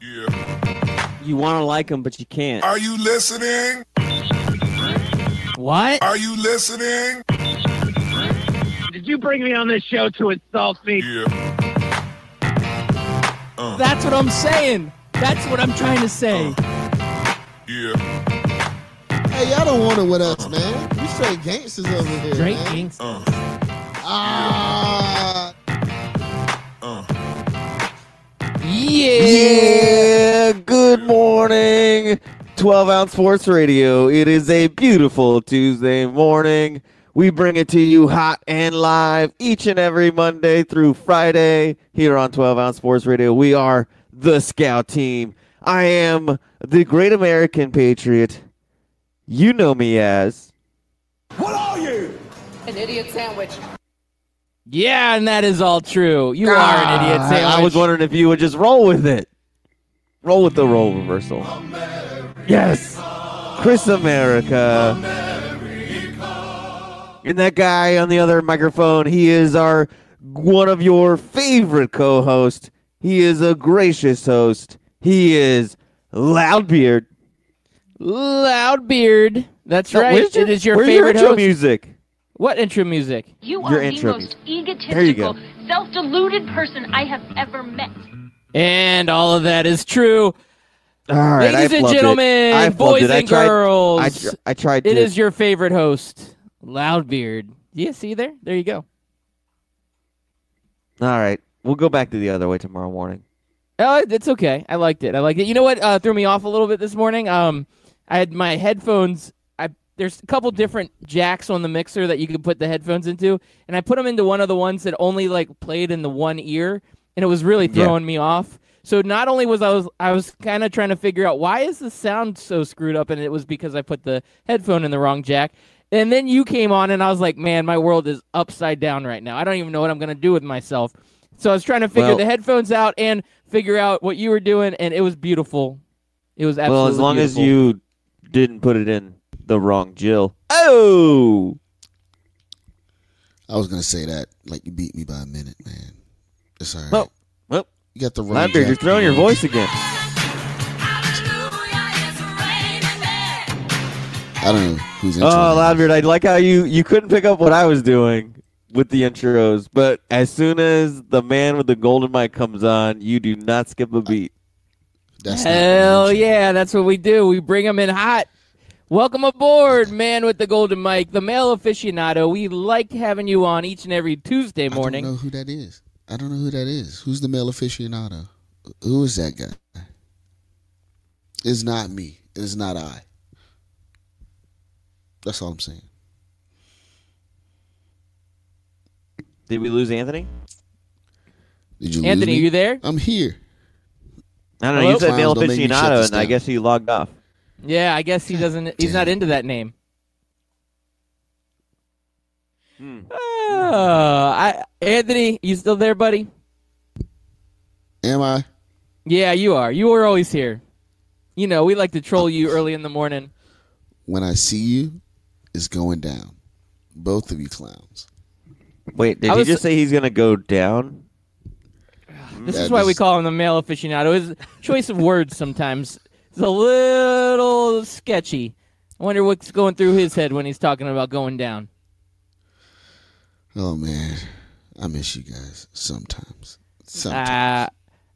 Yeah. You want to like him, but you can't. Are you listening? What? Are you listening? Did you bring me on this show to insult me? Yeah. That's what I'm saying. That's what I'm trying to say. Yeah. Hey, y'all don't want it with us, man. We straight gangsters over here. Straight man. gangster. Uh. Yeah, good morning. 12 ounce sports radio. It is a beautiful Tuesday morning. We bring it to you hot and live each and every Monday through Friday here on 12 ounce sports radio. We are the scout team. I am the great American patriot. You know me as. What are you? An idiot sandwich. Yeah, and that is all true. You are an idiot Ah, sandwich. I, was wondering if you would just roll with it. Roll with the role reversal. Yes. Chris America. And that guy on the other microphone, he is our one of your favorite co-hosts. He is a gracious host. He is Loudbeard. Loudbeard. That's No, right. your- it is your favorite intro host. music. What intro music? You Your are the intro most music. There you go. egotistical, self-deluded person I have ever met. And all of that is true. All right, Ladies I and flubbed it. gentlemen, I boys it. I and tried- girls, I, tr- I tried to. it is your favorite host, Loudbeard. Yeah, see there? There you go. All right, we'll go back to the other way tomorrow morning. Oh, it's okay. I liked it. I liked it. You know what uh, threw me off a little bit this morning? Um, I had my headphones. There's a couple different jacks on the mixer that you could put the headphones into, and I put them into one of the ones that only like played in the one ear, and it was really Yeah. throwing me off. So not only was I was I was kind of trying to figure out why is the sound so screwed up, and it was because I put the headphone in the wrong jack. And then you came on, and I was like, man, my world is upside down right now. I don't even know what I'm gonna do with myself. So I was trying to figure Well- the headphones out and figure out what you were doing, and it was beautiful. It was absolutely well, as long beautiful. as you didn't put it in the wrong Jill. Oh, I was gonna say that. Like you beat me by a minute, man. It's all right. well, well, you got the wrong. Lambert, you're throwing your voice again. I don't know who's Oh, intro. that is. Loudbeard, I like how you you couldn't pick up what I was doing with the intros, but as soon as the man with the golden mic comes on, you do not skip a beat. That's Hell intro. yeah, that's what we do. We bring them in hot. Welcome aboard, man with the golden mic, the male aficionado. We like having you on each and every Tuesday morning. I don't know who that is. I don't know who that is. Who's the male aficionado? Who is that guy? It's not me. It is not I. That's all I'm saying. Did we lose Anthony? Did you Anthony, lose me? you there? I'm here. I don't know. Hello? You said male don't make me shut aficionado, and I guess he logged off. Yeah, I guess he doesn't. He's Damn not into that name. Hmm. Oh, I, Anthony, you still there, buddy? Am I? Yeah, you are. You were always here. You know, we like to troll you early in the morning. When I see you, it's going down. Both of you clowns. Wait, did I he was- just say he's gonna go down? This That is why we call him the male aficionado. His choice of words sometimes is a little sketchy. I wonder what's going through his head when he's talking about going down. Oh man, I miss you guys sometimes. Sometimes. Uh,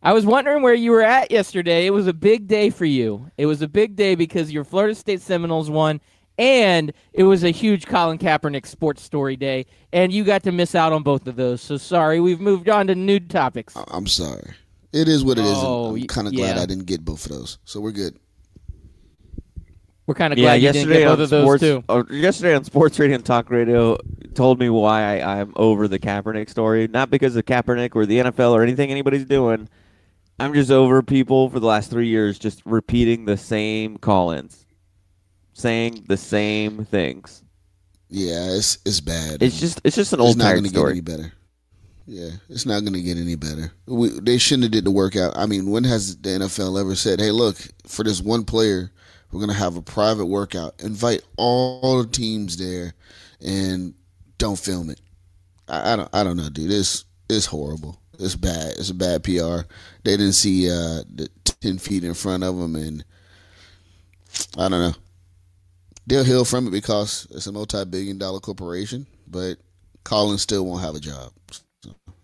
I was wondering where you were at yesterday. It was a big day for you. It was a big day because your Florida State Seminoles won, and it was a huge Colin Kaepernick sports story day, and you got to miss out on both of those. So sorry, we've moved on to nude topics. I- I'm sorry. It is what it is. and Oh, y- I'm kind of glad yeah. I didn't get both of those. So we're good. We're kind of yeah, glad you didn't yesterday get both on of those sports, too. oh, yesterday on Sports Radio and Talk Radio, told me why I, I'm over the Kaepernick story. Not because of Kaepernick or the NFL or anything anybody's doing. I'm just over people for the last three years just repeating the same call-ins, saying the same things. Yeah, it's it's bad. It's just it's just an it's old not tired gonna story. get any better. Yeah, it's not going to get any better. We, they shouldn't have did the workout. I mean, when has the NFL ever said, "Hey, look, for this one player, we're going to have a private workout. Invite all the teams there, and don't film it." I, I don't. I don't know, dude. This it's horrible. It's bad. It's a bad PR. They didn't see uh, the ten feet in front of them, and I don't know. They'll heal from it because it's a multi-billion-dollar corporation, but Collins still won't have a job.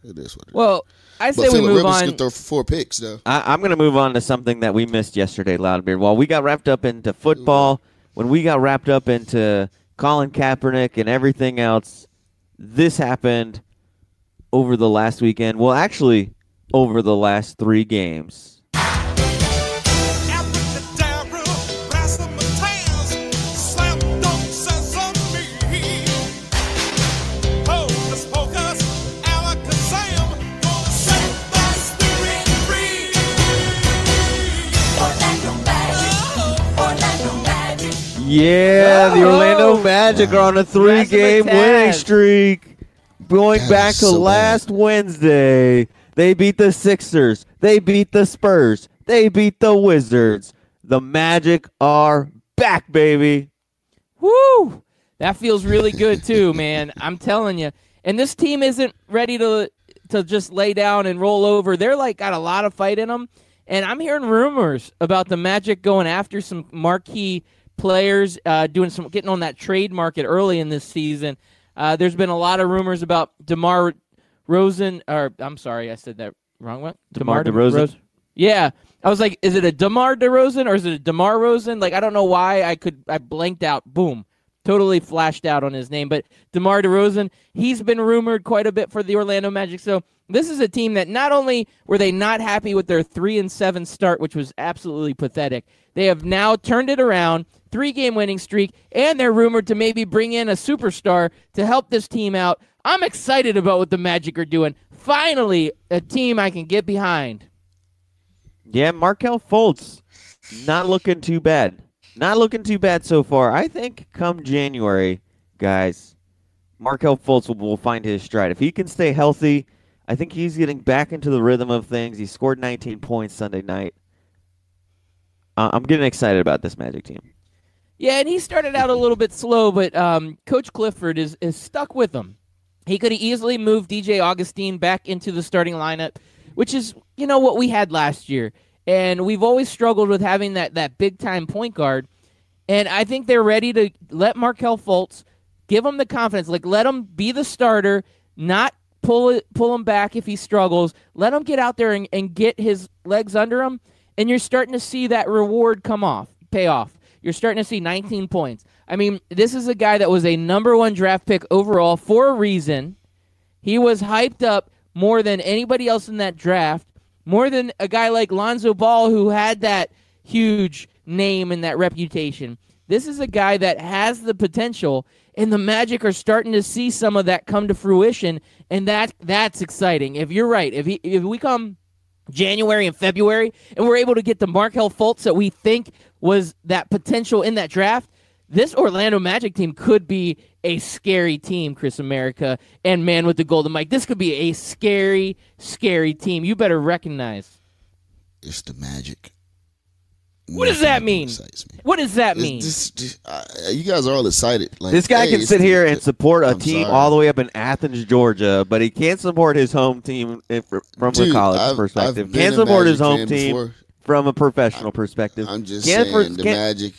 So it is what it is. Well, I say but we Philip move Rivers on. can throw four picks though. I, I'm going to move on to something that we missed yesterday, Loudbeard. While we got wrapped up into football, when we got wrapped up into Colin Kaepernick and everything else, this happened over the last weekend. Well, actually, over the last three games. Magic, Yeah, the Oh. Orlando Magic are on a three-game winning streak. Going That back is to so bad. last Wednesday, they beat the Sixers. They beat the Spurs. They beat the Wizards. The Magic are back, baby. Woo! That feels really good too, man. I'm telling you. And this team isn't ready to to just lay down and roll over. They're like got a lot of fight in them. And I'm hearing rumors about the Magic going after some marquee players, uh, doing some getting on that trade market early in this season. Uh, there's been a lot of rumors about DeMar Rosen, or I'm sorry, I said that wrong. What? DeMar DeRozan? Yeah, I was like, is it a DeMar DeRozan or is it a DeMar Rosen? Like, I don't know why I could I blanked out. Boom, totally flashed out on his name. But DeMar DeRozan, he's been rumored quite a bit for the Orlando Magic. So this is a team that not only were they not happy with their three and seven start, which was absolutely pathetic, they have now turned it around, three game winning streak, and they're rumored to maybe bring in a superstar to help this team out. I'm excited about what the Magic are doing. Finally, a team I can get behind. Yeah, Markelle Fultz, not looking too bad. Not looking too bad so far. I think come January, guys, Markelle Fultz will, will find his stride. If he can stay healthy, I think he's getting back into the rhythm of things. He scored 19 points Sunday night. Uh, I'm getting excited about this Magic team. Yeah, and he started out a little bit slow, but um, Coach Clifford is, is stuck with him. He could have easily moved DJ Augustin back into the starting lineup, which is, you know, what we had last year. And we've always struggled with having that, that big time point guard. And I think they're ready to let Markelle Fultz give him the confidence. Like, let him be the starter, not pull it, pull him back if he struggles. Let him get out there and, and get his legs under him. And you're starting to see that reward come off, pay off. You're starting to see 19 points. I mean, this is a guy that was a number one draft pick overall for a reason. He was hyped up more than anybody else in that draft, more than a guy like Lonzo Ball who had that huge name and that reputation. This is a guy that has the potential, and the Magic are starting to see some of that come to fruition, and that that's exciting. If you're right, if he, if we come January and February, and we're able to get the Markelle Fultz that we think was that potential in that draft, this Orlando Magic team could be a scary team, Chris America and man with the golden mic. This could be a scary, scary team. You better recognize. It's the magic. What does that mean? excites me. What does that It's mean? just- just- uh, you guys are all excited. Like This guy hey, can it's sit the- here and support a I'm team sorry. all the way up in Athens, Georgia, but he can't support his home team if, from Dude, the college I've- perspective. I've can't support his home team before. From a professional perspective. I'm just Can't saying the can't- magic.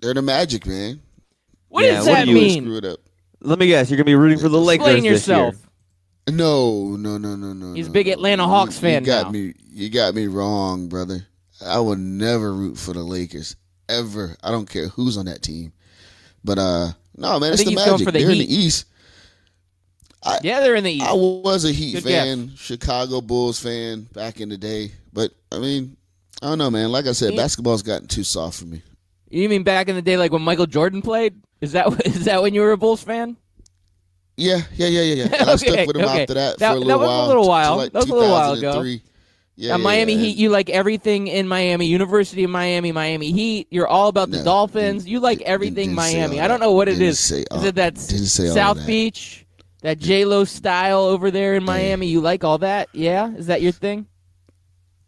They're the magic, man. what yeah, does what that do you mean? Screw it up. Let me guess, you're gonna be rooting for the Lakers Explain this yourself. year. No, no, no, no, no. He's a no, big. Atlanta You- Hawks you fan got now. me. You got me wrong, brother. I would never root for the Lakers ever. I don't care who's on that team. But uh, no, man, it's the Magic. for the They're in the East. Yeah, they're in the East. I was a Heat Good fan, Chicago Bulls fan back in the day. But I mean, I don't know, man. Like I said, basketball's gotten too soft for me. You mean back in the day, like when Michael Jordan played? Is that is that when you were a Bulls fan? Yeah, yeah, yeah, yeah, yeah. And I stuck with him okay. after that, That- for a little that little was a while. little to while. like That was a little while ago. Yeah, yeah, Miami yeah. Heat, you like everything in Miami. University of Miami, Miami Heat. You're all about the No, Dolphins. You like everything Miami. I don't know what it is. Say Is it that didn't say all South that. Beach, that J Lo style over there in Miami? You like all that? Yeah, is that your thing?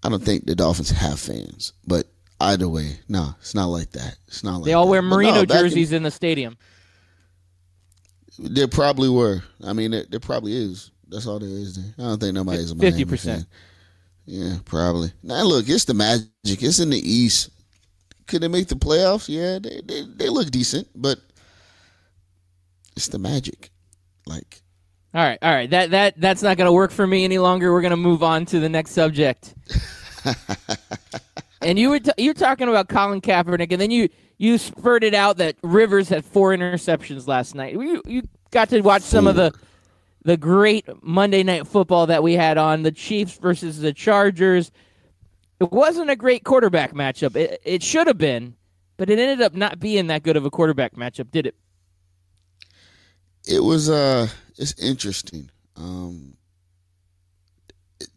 I don't think the Dolphins have fans, but either way, no, it's not like that. It's not like They all that. wear But no, Marino in- jerseys in the stadium. There probably were. I mean, there, there probably is. That's all there is there. I don't think nobody's a Miami 50%. Yeah, probably. Now look, it's the Magic. It's in the East. Could they make the playoffs? Yeah, they they, they look decent, but it's the Magic. Like All right, all right. That that that's not going to work for me any longer. We're going to move on to the next subject. and you were t- you were talking about Colin Kaepernick, and then you you spurted out that Rivers had four interceptions last night. You you got to watch some of the the great Monday night football that we had on the Chiefs versus the Chargers. It wasn't a great quarterback matchup. It, it should have been, but it ended up not being that good of a quarterback matchup, did it? It was uh it's interesting. Um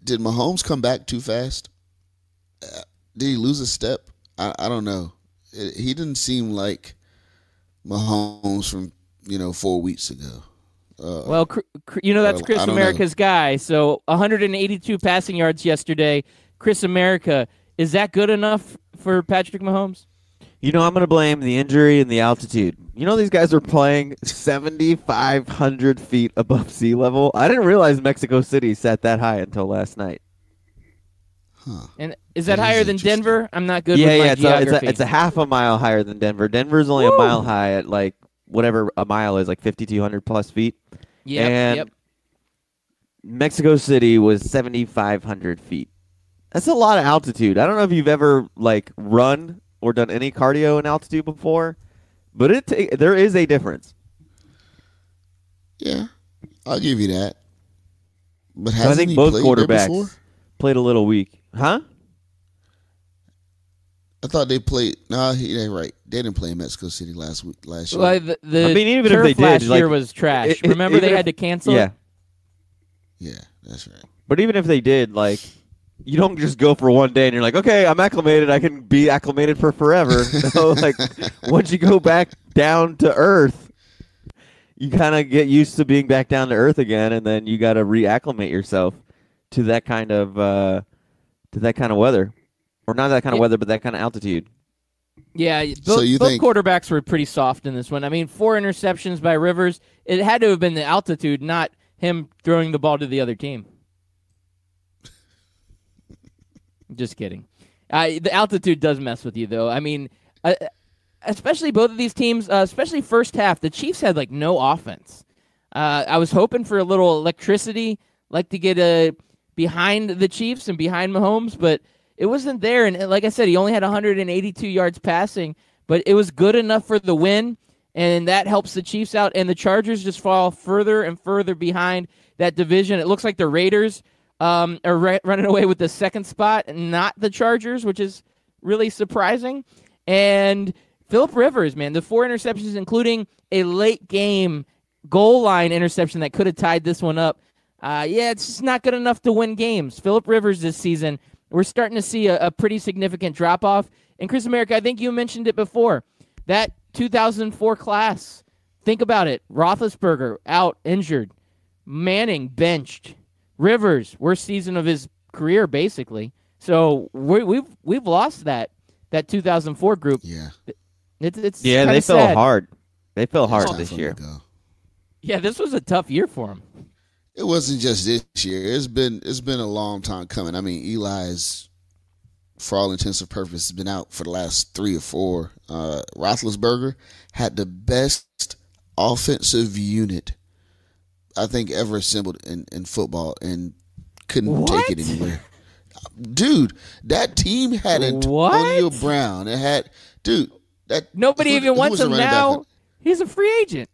did Mahomes come back too fast? Uh, did he lose a step? I, I don't know. It, he didn't seem like Mahomes from you know four weeks ago. Uh, Well, you know that's Chris don't know. America's guy. So 182 passing yards yesterday. Chris America is that good enough for Patrick Mahomes? You know, I'm going to blame the injury and the altitude. You know, these guys are playing 7,500 feet above sea level. I didn't realize Mexico City sat that high until last night. Huh. And is that That is higher than. Denver? I'm not good yeah, with my yeah, it's a, it's, a, it's a half a mile higher than Denver. Denver's only Woo! a mile high at like whatever a mile is, like 5,200 plus feet. Yeah. and- yep. Mexico City was 7,500 feet. That's a lot of altitude. I don't know if you've ever like run or done any cardio in altitude before, but it ta- there is a difference. yeah, I'll give you that. But I hasn't think he both played quarterbacks before? played a little weak, huh? I thought they played. No, he ain't right. They didn't play in Mexico City last week. Last year. Well, the, the I mean, even if they did, last like, year was trash. it- it- Remember they even had to cancel. Yeah, it? yeah, that's right. but even if they did, like, you don't just go for one day and you're like, okay, I'm acclimated. I can be acclimated for forever. no, like once you go back down to earth, you kind of get used to being back down to earth again, and then you got to reacclimate yourself to that kind of uh, to that kind of weather, or not that kind of Yeah. weather, but that kind of altitude. Yeah, both, So you both think- quarterbacks were pretty soft in this one. I mean, four interceptions by Rivers. It had to have been the altitude, not him throwing the ball to the other team. Just kidding. Uh, the altitude does mess with you, though. I mean, uh, especially both of these teams, uh, especially first half, the Chiefs had like no offense. Uh, I was hoping for a little electricity, like to get a behind the Chiefs and behind Mahomes, but it wasn't there. And uh, like I said, he only had 182 yards passing, but it was good enough for the win, and that helps the Chiefs out. And the Chargers just fall further and further behind that division. It looks like the Raiders um, are ra- running away with the second spot, not the Chargers, which is really surprising. And Philip Rivers, man, the four interceptions, including a late game goal line interception that could have tied this one up. Uh, yeah, it's just not good enough to win games. Philip Rivers this season, we're starting to see a, a pretty significant drop off. And Chris America, I think you mentioned it before. That 2004 class, think about it. Roethlisberger out injured, Manning benched, Rivers worst season of his career basically. So we, we've we've lost that that 2004 group. Yeah, It's it's Yeah, kinda they fell sad. hard. They fell hard It's this year. Yeah, this was a tough year for him. It wasn't just this year. It's been it's been a long time coming. I mean, Eli's, for all intents and purposes, has been out for the last three or four. Uh, Roethlisberger had the best offensive unit I think ever assembled in, in football, and couldn't take it anywhere. Dude, that team had Antonio What? Brown. It had dude. That Nobody who- even who wants him running back? now. He's a free agent.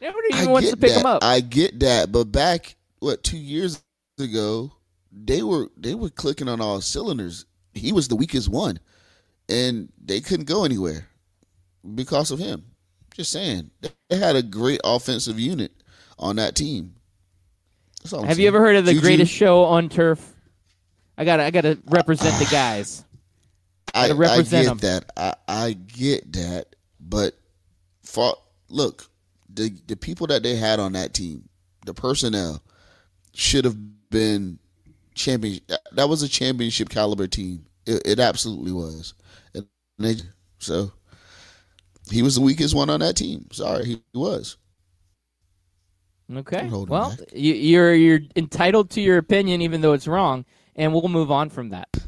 Nobody even I wants to pick that. him up. I get that, but back what two years ago, they were they were clicking on all cylinders. He was the weakest one, and they couldn't go anywhere because of him. Just saying, they had a great offensive unit on that team. That's all I'm Have you ever heard of the Juju, greatest show on turf? I gotta, I gotta represent the guys. I, I represent get 'em. that. I, I get that, but for look, the the people that they had on that team, the personnel should have been champion. That was a championship caliber team. It, it absolutely was. And they, so he was the weakest one on that team. Sorry, he was. Okay. Don't hold him Well, back. you, you're you're entitled to your opinion, even though it's wrong, and we'll move on from that.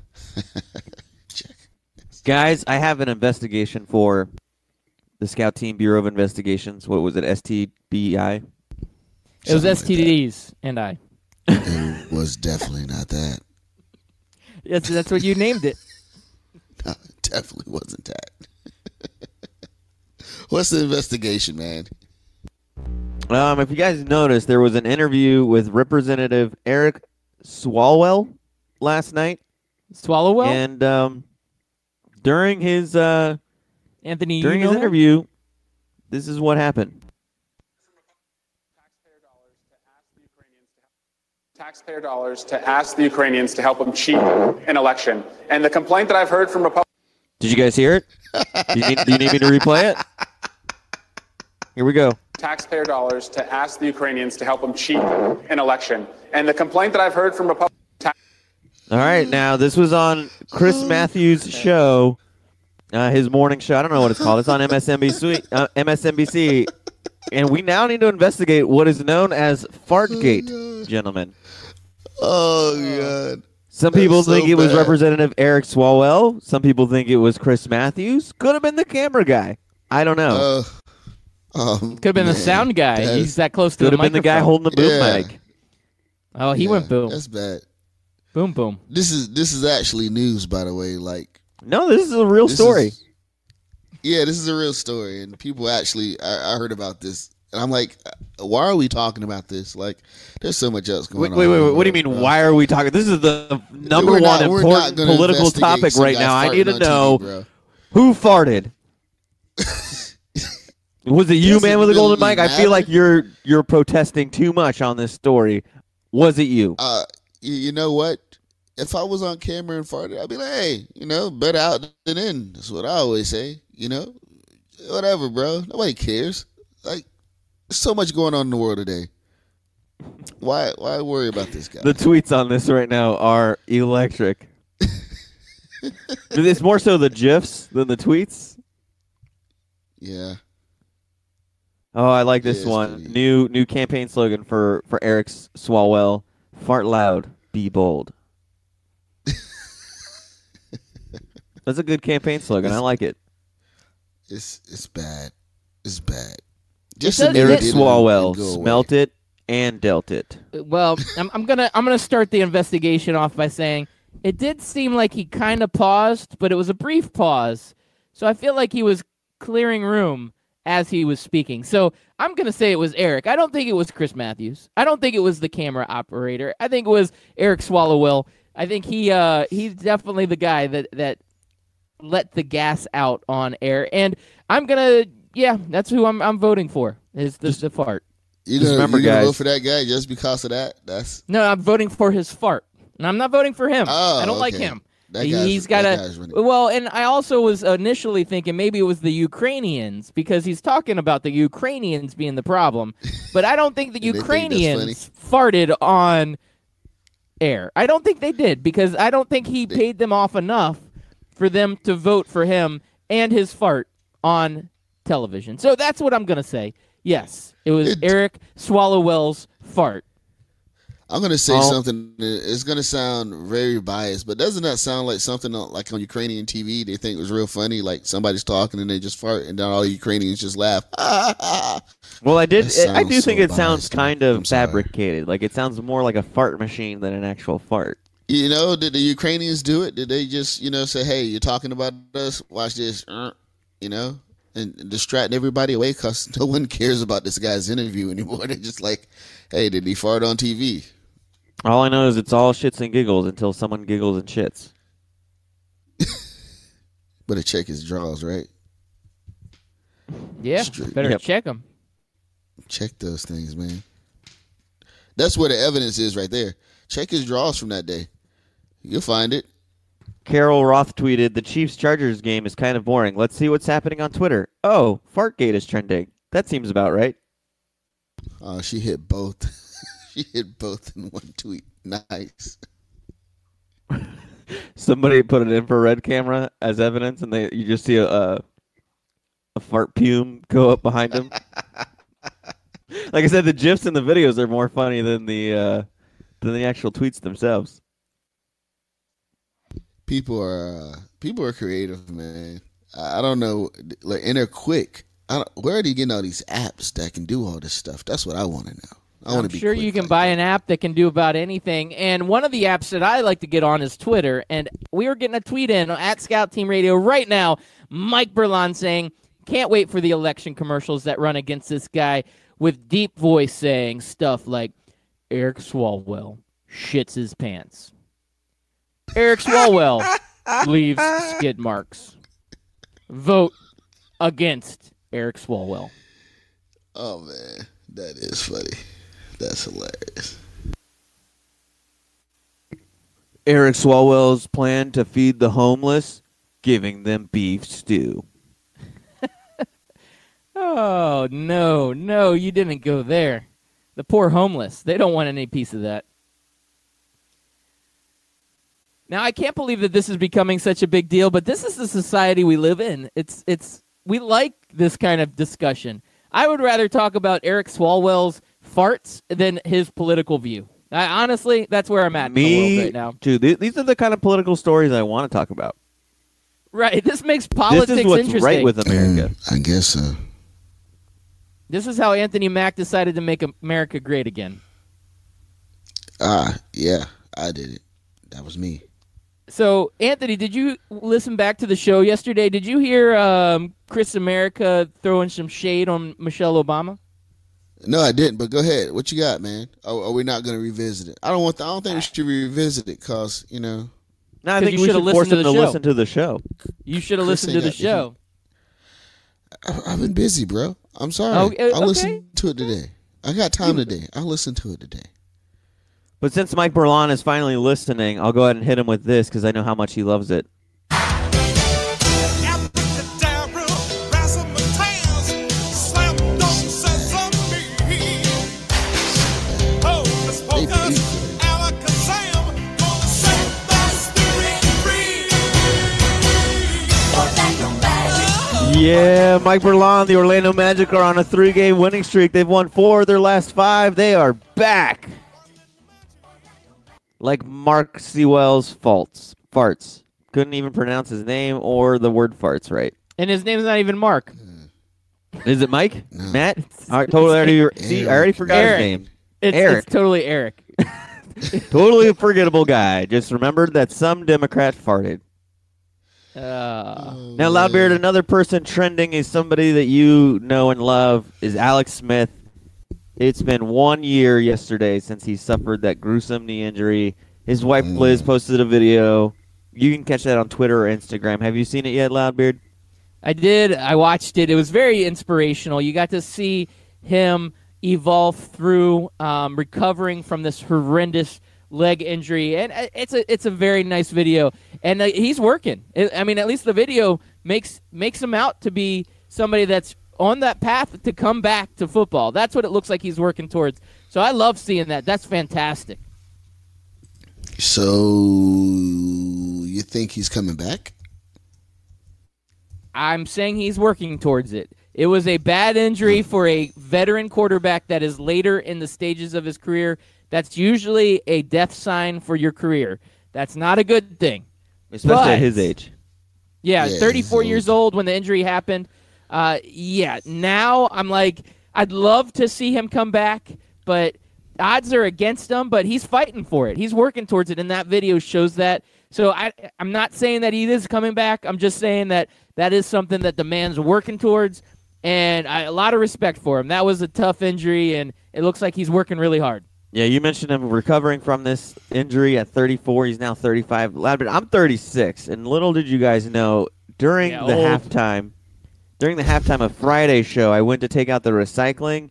Guys, I have an investigation for the Scout Team Bureau of Investigations. What was it? STBI? It was Something like. STDs and I. It was definitely not that. Yes, that's what you named it. No, it definitely wasn't that. What's the investigation, man? Um, if you guys noticed, there was an interview with Representative Eric Swalwell last night, Swallow and um, during his uh, Anthony. you during know his him? interview, this is what happened. taxpayer dollars to ask the Ukrainians to help them cheat an election. And the complaint that I've heard from Republicans. Did you guys hear it? do, you need, do you need me to replay it? Here we go. Taxpayer dollars to ask the Ukrainians to help them cheat an election. And the complaint that I've heard from Republicans. All right, now this was on Chris Matthews' show, uh, his morning show. I don't know what it's called. It's on MSNBC, uh, MSNBC, and we now need to investigate what is known as Fartgate, gentlemen. Oh god. Some That's people so think it was bad. Representative Eric Swalwell. Some people think it was Chris Matthews. Could have been the camera guy. I don't know. Uh, um, Could have been the sound guy. that He's that close to Could the have been the guy holding the boom Yeah. mic. Oh, he yeah, went boom, That's bad. boom, boom. This is this is actually news, by the way. Like No, this is a real this story. is- yeah, this is a real story, and people actually. I, I heard about this, and I'm like, uh, why are we talking about this? Like, there's so much else going wait, on. wait, in wait. What do you mean? Why are we talking? This is the number We're not- one we're not important gonna political investigate topic some right guy now. I farting need to on know TV, bro. who farted. Was it you, Does man, it with the golden really mic? I feel like you're you're protesting too much on this story. Was it you? Uh, you, you know what? If I was on camera and farted, I'd be like, hey, you know, better out than in. That's what I always say. You know, whatever, bro. Nobody cares. Like, there's so much going on in the world today. Why? Why worry about this guy? The tweets on this right now are electric. it's more so the gifs than the tweets. yeah. Oh, I like this Yeah, it's one. pretty- New new campaign slogan for for Eric Swalwell: "Fart loud, be bold." That's a good campaign slogan. I like it. It's it's bad. It's bad. Just admit Eric it and- Swalwell and go away. smelt it and dealt it. Well, I'm, I'm gonna I'm gonna start the investigation off by saying it did seem like he kind of paused, but it was a brief pause. So I feel like he was clearing room as he was speaking. So I'm gonna say it was Eric. I don't think it was Chris Matthews. I don't think it was the camera operator. I think it was Eric Swalwell. I think he uh he's definitely the guy that that let the gas out on air. And I'm gonna yeah, that's who I'm I'm voting for. Is the, the fart. You Just gonna, remember, you gonna guys- vote for that guy just because of that? That's No, I'm voting for his fart. And I'm not voting for him. Oh, I don't like him. That He- guy's, he's got a well, and I also was initially thinking maybe it was the Ukrainians because he's talking about the Ukrainians being the problem, but I don't think the they think Ukrainians farted on air. I don't think they did because I don't think he paid them off enough for them to vote for him and his fart on television. So that's what I'm gonna say. Yes, it was It- Eric Swalwell's fart. I'm gonna say Oh. something. that- It's gonna sound very biased, but doesn't that sound like something like on Ukrainian TV? They think it was real funny, like somebody's talking and they just fart, and then all the Ukrainians just laugh. Well, I did. That I do sounds think so it sounds kind of fabricated. Like it sounds more like a fart machine than an actual fart. you know, did the Ukrainians do it? Did they just, you know, say, "Hey, you're talking about us? Watch this," uh, you know, and distracting everybody away because no one cares about this guy's interview anymore. They're just like, "Hey, did he fart on TV?" All I know is it's all shits and giggles until someone giggles and shits. Better check his draws, right? Yeah, Straight- better Yep. check them. Check those things, man. That's where the evidence is right there. Check his draws from that day. You'll find it. Carol Roth tweeted, "The Chiefs Chargers game is kind of boring. Let's see what's happening on Twitter. Oh, Fartgate is trending. That seems about right." Oh, she hit both. she hit both in one tweet. Nice. Somebody put an infrared camera as evidence, and they you just see a a, a fart pume go up behind him. like I said, the gifs and the videos are more funny than the uh, than the actual tweets themselves. people are uh, people are creative, man. I, don't know, like, and they're quick. I don't, where are they getting all these apps that can do all this stuff? That's what I want to know. I want I'm to be sure you can like buy that. an app that can do about anything. And one of the apps that I like to get on is Twitter. And we are getting a tweet in at Scout Team Radio right now. Mike Berlon saying, "Can't wait for the election commercials that run against this guy with deep voice saying stuff like Eric Swalwell shits his pants. Eric Swalwell leaves skid marks. Vote against Eric Swalwell." Oh man, that is funny. That's hilarious. Eric Swalwell's plan to feed the homeless, giving them beef stew. Oh, no, no, you didn't go there. The poor homeless, they don't want any piece of that. Now, I can't believe that this is becoming such a big deal, but this is the society we live in. It's it's we like this kind of discussion. I would rather talk about Eric Swalwell's farts than his political view. I, honestly, that's where I'm at in the Me world right now. too. These are the kind of political stories I want to talk about. Right, this makes politics this is what's interesting. right with America. I guess so. this is how Anthony Mack decided to make America great again. Ah, yeah, I did it. That was me. So, Anthony, did you listen back to the show yesterday? Did you hear um, Chris America throwing some shade on Michelle Obama? No, I didn't. But go ahead. What you got, man? Are, are we not going to revisit it? I don't want. The, I don't think we should revisit it because you know. No, I 'Cause think you we should've force listened him to to the show. listen to the show. You should have listened to the got- show. I, I've been busy, bro. I'm sorry. Oh, eh, I'll okay. listen to it today. I got time today. I'll listen to it today. But since Mike Berlon is finally listening, I'll go ahead and hit him with this because I know how much he loves it. Yeah, Mike Berlon, the Orlando Magic are on a three-game winning streak. They've won four of their last five. They are back. Like Mark Sewell's faults, farts. Couldn't even pronounce his name or the word farts right. And his name's not even Mark. Is it Mike? No. Matt? All right, totally. Already, see, I already forgot Eric. his name. It's, Eric. it's totally Eric. Totally a forgettable guy. Just remembered that some Democrat farted. Uh, Now, Loudbeard, another person trending is somebody that you know and love is Alex Smith. It's been one year yesterday since he suffered that gruesome knee injury. His wife Liz posted a video. You can catch that on Twitter or Instagram. Have you seen it yet, Loudbeard? I did. I watched it. It was very inspirational. You got to see him evolve through um, recovering from this horrendous leg injury, and uh, it's a it's a very nice video. And uh, he's working. I I mean, at least the video makes makes him out to be somebody that's on that path to come back to football. That's what it looks like he's working towards. So I love seeing that. That's fantastic. So you think he's coming back? I'm saying he's working towards it. It was a bad injury for a veteran quarterback that is later in the stages of his career. That's usually a death sign for your career. That's not a good thing. Especially But- at his age. Yeah, Yeah, 34 he's years old when the injury happened. Uh, yeah, now I'm like, I'd love to see him come back, but odds are against him. But he's fighting for it. He's working towards it, and that video shows that. So I, I'm not saying that he is coming back. I'm just saying that that is something that the man's working towards, and I, a lot of respect for him. That was a tough injury, and it looks like he's working really hard. Yeah, you mentioned him recovering from this injury at 34. He's now 35. Loudbeard, I'm 36, and little did you guys know during Yeah, the old. halftime, during the halftime of Friday's show, I went to take out the recycling,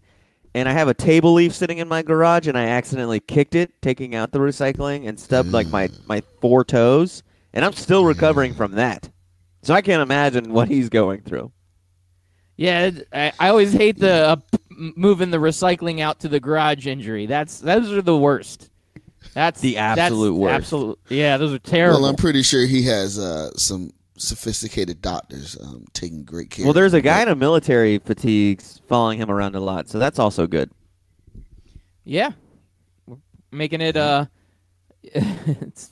and I have a table leaf sitting in my garage, and I accidentally kicked it, taking out the recycling, and stubbed like my my four toes, and I'm still recovering from that. So I can't imagine what he's going through. Yeah, I, I always hate the uh, p- m- moving the recycling out to the garage injury. That's those are the worst. That's The that's absolute worst. Absolute, yeah, those are terrible. Well, I'm pretty sure he has uh, some sophisticated doctors um, taking great care. Well, of there's a guy but- in a military fatigues following him around a lot, so that's also good. Yeah, We're making it uh, it's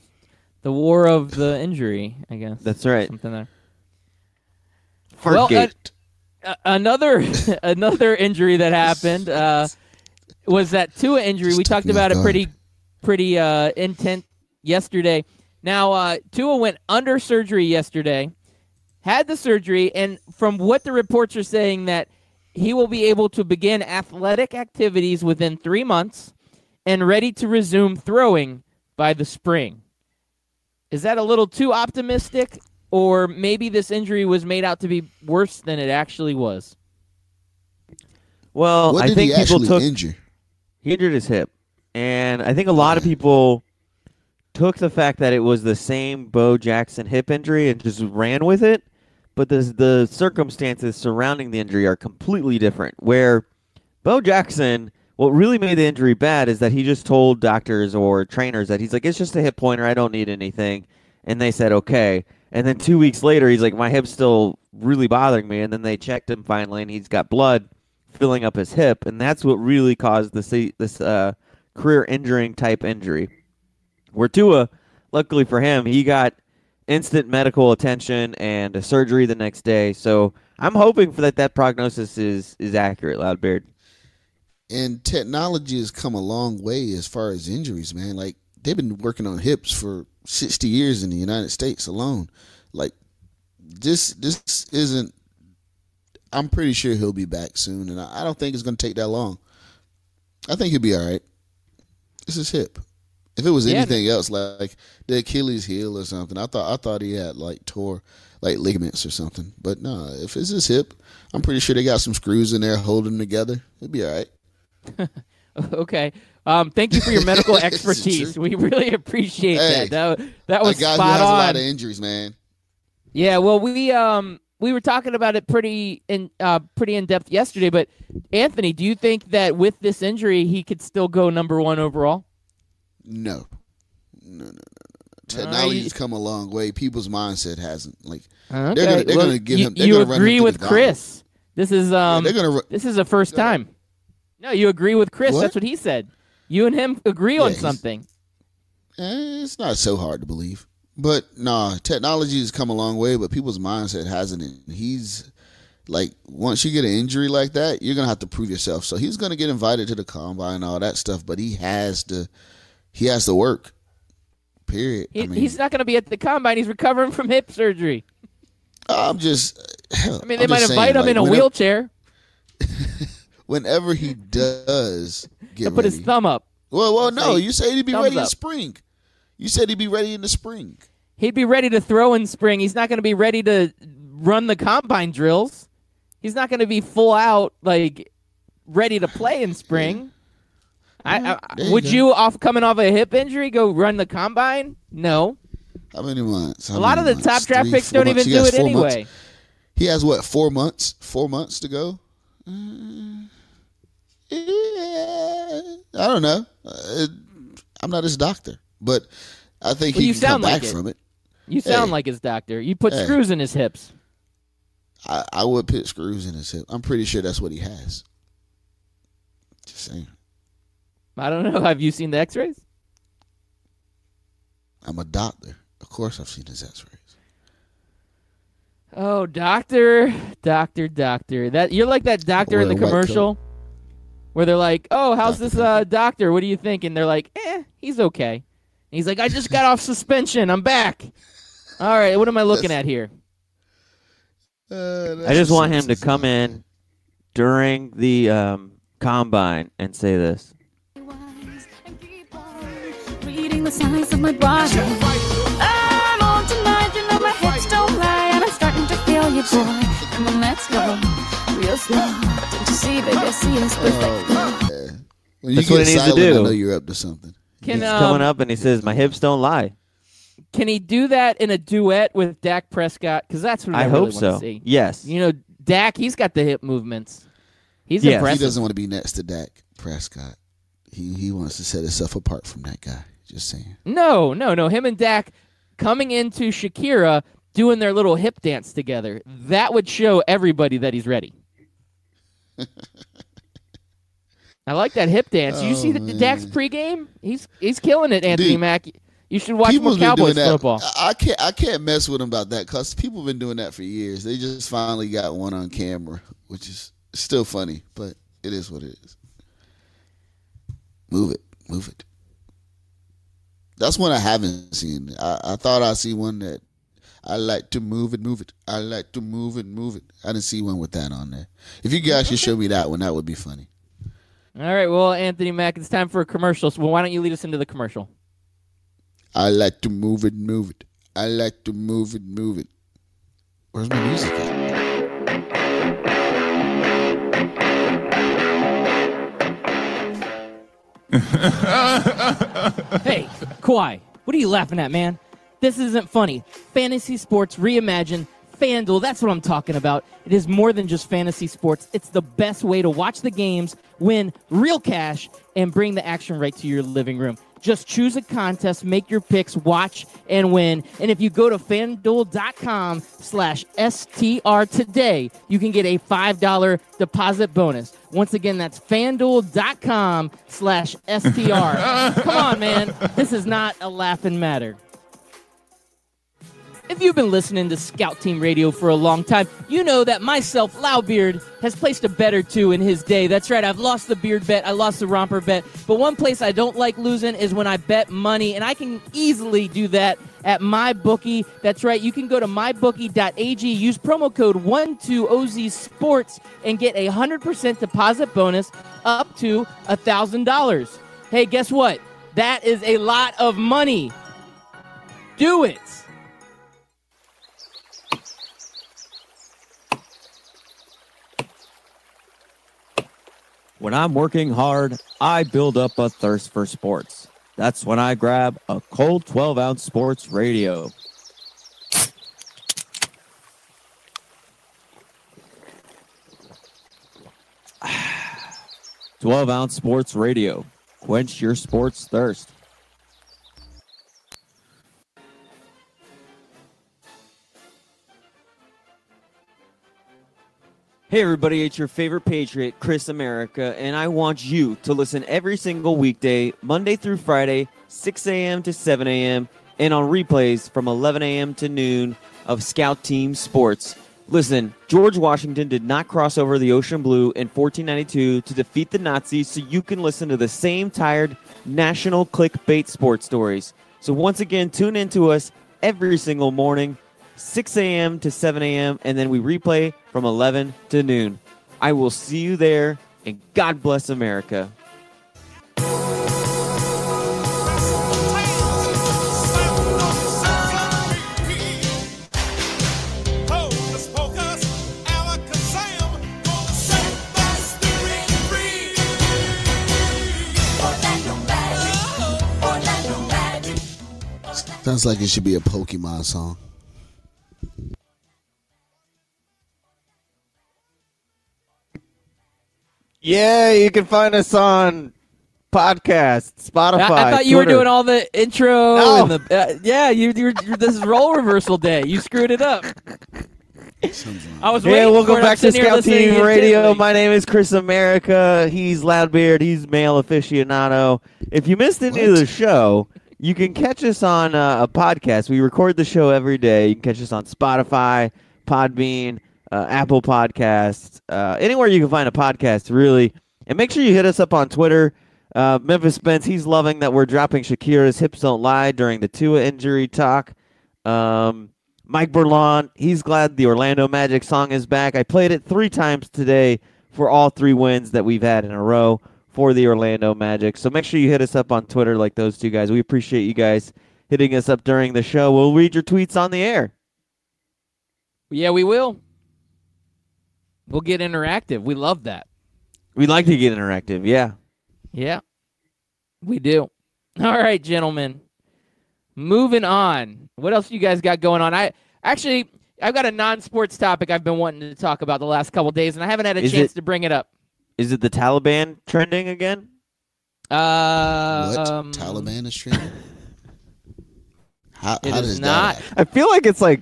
the war of the injury, I guess. That's right. Something there. Well, uh, Another another injury that happened uh, was that Tua injury. We talked about it pretty pretty uh, intent yesterday. Now uh, Tua went under surgery yesterday, had the surgery, and from what the reports are saying that he will be able to begin athletic activities within three months and ready to resume throwing by the spring. Is that a little too optimistic? Or maybe this injury was made out to be worse than it actually was. well, what I think he people actually took injure? he injured his hip, and I think a lot of people took the fact that it was the same Bo Jackson hip injury and just ran with it. But the the circumstances surrounding the injury are completely different. Where Bo Jackson, what really made the injury bad is that he just told doctors or trainers that he's like, it's just a hip pointer, I don't need anything, and they said okay. And then two weeks later, he's like, my hip's still really bothering me. And then they checked him finally, and he's got blood filling up his hip, and that's what really caused this this uh, career injuring type injury. Where Tua, luckily for him, he got instant medical attention and a surgery the next day. So I'm hoping for that that prognosis is is accurate, Loudbeard. And technology has come a long way as far as injuries, man. Like they've been working on hips for 60 years in the United States alone. Like this, this isn't. I'm pretty sure he'll be back soon, and I I don't think it's going to take that long. I think he'll be all right. It's his hip. If it was Yeah. anything else, like the Achilles heel or something, I thought I thought he had like tore like ligaments or something. But no, if it's his hip, I'm pretty sure they got some screws in there holding them together. It'll be all right. Okay. Um, thank you for your medical expertise. We really appreciate Hey, that. That, that A was guy who spot has a lot of injuries, man. Yeah, well, we um we were talking about it pretty in uh pretty in depth yesterday. But Anthony, do you think that with this injury he could still go number one overall? No, no, no, no, no. Technology's you- come a long way. People's mindset hasn't. Like Okay. They're gonna- they're well, gonna give him- you gonna run him agree with. Chris. This is um they're gonna. ru- this is the first time. No, you agree with Chris. What? That's what he said. You and him agree on Yeah, he's- something. Eh, it's not so hard to believe. But nah, technology has come a long way, but people's mindset hasn't. And he's like, once you get an injury like that, you're gonna have to prove yourself. So he's gonna get invited to the combine and all that stuff, but he has to, he has to work. Period. He, I mean, he's not going to be at the combine. He's recovering from hip surgery. I'm just. I mean, they I'm might invite saying, him like, in a whenever- wheelchair. Whenever he does get He'll put his thumb up. Well, well, no. Say, You said he'd be ready in up. spring. You said he'd be ready in the spring. He'd be ready to throw in spring. He's not going to be ready to run the combine drills. He's not going to be full out like ready to play in spring. I, I, you would go. you off coming off a hip injury go run the combine? No. How many months? How a lot of the top draft Three, picks don't months? even do it four months. anyway. He has what? Four months. Four months to go. I don't know. Uh, I'm not his doctor, but I think Well, he you can come sound like back it. from it. You sound Hey. like his doctor. You put Hey. screws in his hips. I, I would put screws in his hip. I'm pretty sure that's what he has. Just saying. I don't know. Have you seen the X-rays? I'm a doctor. Of course, I've seen his X-rays. Oh, doctor, doctor, doctor. That you're like that doctor in the Wear a white commercial where they're like, "Oh, how's Dr. this uh, doctor? What do you think?" And they're like, "Eh, he's okay." And he's like, "I just got off suspension. I'm back." All right, what am I looking That's- at here? Uh, I just want him to come in during the um, combine and say this. You, boy. Come on, let's go, real slow. Don't you see, baby, I see us perfect. Oh, man. When you That's get what he needs to silent, do. I know you're up to something. Can He's um, coming up and he says, "My hips don't lie." can he do that in a duet with Dak Prescott? Because that's what I, I really hope wanna so. See. Yes. You know, Dak, he's got the hip movements. He's Yes. He impressive. He doesn't want to be next to Dak Prescott. He he wants to set himself apart from that guy. Just saying. No, no, no. Him and Dak coming into Shakira doing their little hip dance together. That would show everybody that he's ready. I like that hip dance. you see Oh, the, the Dak's pregame? He's he's killing it, Anthony Dude, Mack. You should watch more Cowboys football. I can't. I can't mess with them about that because people have been doing that for years. They just finally got one on camera, which is still funny, but it is what it is. Move it, move it. That's one I haven't seen. I, I thought I see one that I like to move it, move it. I like to move it, move it. I didn't see one with that on there. If you guys could show me that one, that would be funny. All right, well, Anthony Mack, it's time for a commercial. So why don't you lead us into the commercial? I like to move it, move it. I like to move it, move it. Where's my music at? Hey, Kawhi, what are you laughing at, man? This isn't funny. Fantasy sports reimagined. FanDuel, that's what I'm talking about. It is more than just fantasy sports. It's the best way to watch the games, win real cash, and bring the action right to your living room. Just choose a contest, make your picks, watch, and win. And if you go to fanduel.com slash STR today, you can get a $5 deposit bonus. Once again, that's fanduel.com slash STR. Come on, man. This is not a laughing matter. If you've been listening to Scout Team Radio for a long time, you know that myself, Loudbeard, has placed a bet or two in his day. That's right, I've lost the beard bet, I lost the romper bet. But one place I don't like losing is when I bet money, and I can easily do that at MyBookie. That's right, you can go to mybookie.ag, use promo code 12OZSports, and get a 100% deposit bonus up to $1,000. Hey, guess what? That is a lot of money. Do it. When I'm working hard, I build up a thirst for sports. That's when I grab a cold 12 ounce sports radio. Twelve ounce sports radio. Quench your sports thirst. Hey everybody, it's your favorite Patriot, Chris America, and I want you to listen every single weekday, Monday through Friday, 6 a.m. to 7 a.m., and on replays from 11 a.m. to noon of Scout Team Sports. Listen, George Washington did not cross over the ocean blue in 1492 to defeat the Nazis, so you can listen to the same tired national clickbait sports stories. So once again, tune in to us every single morning. 6 a.m. to 7 a.m., and then we replay from 11 to noon. I will see you there, and God bless America. Sounds like it should be a Pokemon song. Yeah, you can find us on podcast, Spotify. I, I thought you were doing all the intro No. and the uh, yeah. You, you were, this is role reversal day. You screwed it up. I was Hey, waiting welcome for back to sitting Scout listening Team Radio. My name is Chris America. He's Loudbeard. He's male aficionado. If you missed any of the show, you can catch us on uh, a podcast. We record the show every day. You can catch us on Spotify, Podbean, uh, Apple Podcasts, uh, anywhere you can find a podcast, really. And make sure you hit us up on Twitter. Uh, Memphis Spence, he's loving that we're dropping Shakira's Hips Don't Lie during the Tua injury talk. Um, Mike Berlon, he's glad the Orlando Magic song is back. I played it three times today for all three wins that we've had in a row for the Orlando Magic. So make sure you hit us up on Twitter like those two guys. We appreciate you guys hitting us up during the show. We'll read your tweets on the air. Yeah, we will. We'll get interactive. We love that. We like to get interactive. Yeah. Yeah, we do. All right, gentlemen. Moving on. What else you guys got going on? I actually I've got a non-sports topic I've been wanting to talk about the last couple days, and I haven't had a Is chance it- to bring it up. Is it the Taliban trending again? Uh, What? um, Taliban is trending? How, it how is does not. that? I feel like it's like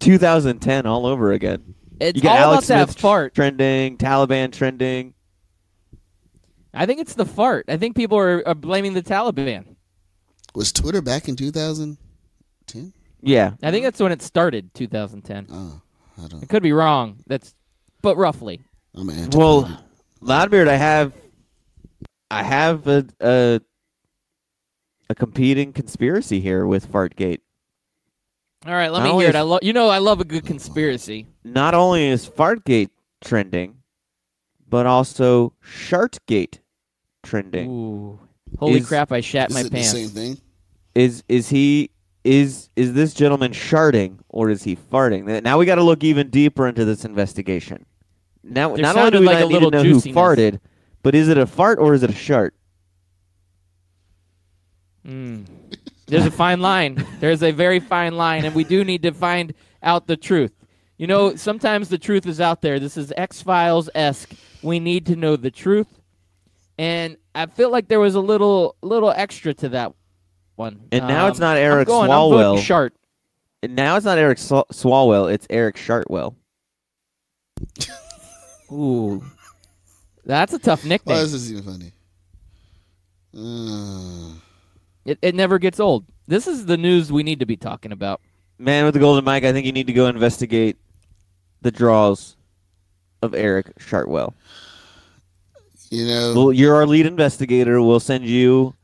2010 all over again. It's You got all Alex about that Smith fart. trending, Taliban trending. I think it's the fart. I think people are, are blaming the Taliban. Was Twitter back in 2010? Yeah, I think that's when it started, 2010. Oh, I don't. I could be wrong. That's, but roughly. I'm an Well, Loudbeard, I have, I have a a, a competing conspiracy here with Fartgate. All right, let Not me only hear it. I love you know I love a good conspiracy. Not only is Fartgate trending, but also Shartgate trending. Ooh. Holy Is- crap, I shat Is my it the pants. same thing? Is is he is is this gentleman sharding or is he farting? Now we got to look even deeper into this investigation. Now, There not only do we like not a need to know who farted, but is it a fart or is it a shart? Mm. There's a fine line. There's a very fine line, and we do need to find out the truth. You know, sometimes the truth is out there. This is X Files esque. We need to know the truth, and I feel like there was a little, little extra to that one. And now it's Um, not I'm Eric going, I'm Swalwell. Shart. And now it's not Eric Sw- Swalwell, it's Eric Shartwell. Ooh, that's a tough Why nickname. is this even funny? Uh, It, it never gets old. This is the news we need to be talking about. Man with the golden mic, I think you need to go investigate the draws of Eric Shartwell. you know, Well, you're our lead investigator. We'll send you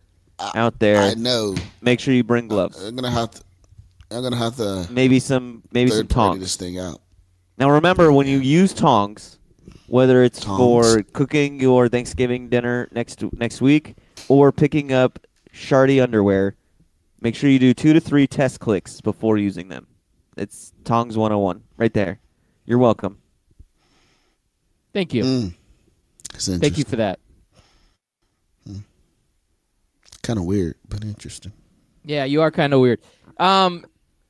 out there. I know. Make sure you bring gloves. I'm gonna have to. I'm gonna have to Maybe some maybe some tongs. this thing out. Now remember, when you use tongs, whether it's Tongs. for cooking your Thanksgiving dinner next next week or picking up shardy underwear, make sure you do two to three test clicks before using them. It's tongs 101 right there. You're welcome. Thank you. Mm. Thank you for that. Kind of weird, but interesting. Yeah, you are kind of weird. Um,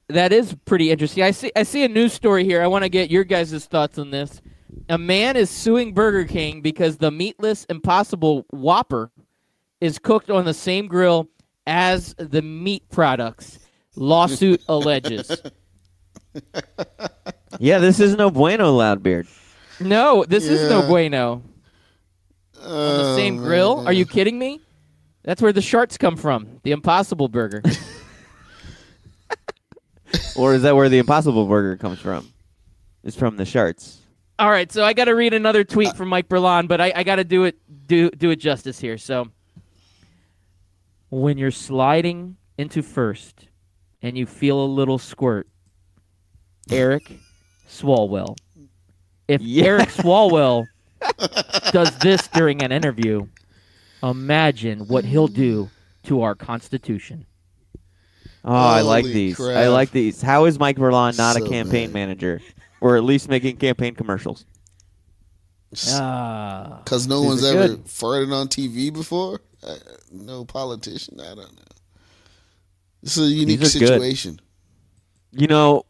that is pretty interesting. I see. I see a news story here. I want to get your guys' thoughts on this. A man is suing Burger King because the meatless Impossible Whopper is cooked on the same grill as the meat products. Lawsuit alleges. Yeah, this is no bueno, Loudbeard. No, this is no Yeah. bueno. On the same oh, grill? Are you kidding me? That's where the sharts come from. The Impossible Burger. Or is that where the Impossible Burger comes from? It's from the sharts. All right, so I got to read another tweet uh, from Mike Berlon, but I, I got to do it do do it justice here. So, when you're sliding into first and you feel a little squirt, Eric Swalwell. If Yeah. Eric Swalwell does this during an interview, imagine what he'll do to our Constitution. Oh, I like Holy these. I like these. How is Mike Berlon not a campaign bad. manager, or at least making campaign commercials? Ah, Because no one's ever good. farted on TV before. Uh, no politician. I don't know. This is a unique These are good. situation. You know,